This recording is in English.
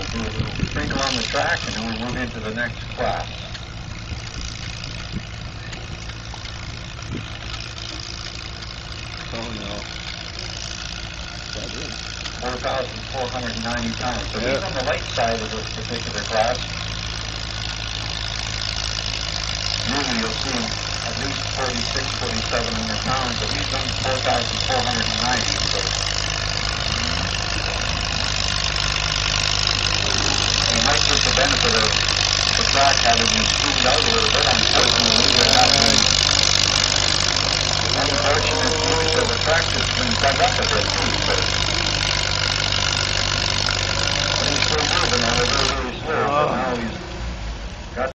We'll do a little sprinkle on the track and then we'll move into the next class. Oh no. That is. 4,490 pounds. So Yeah. he's on the light side of this particular class. Usually you'll see at least 46, 4700 pounds, of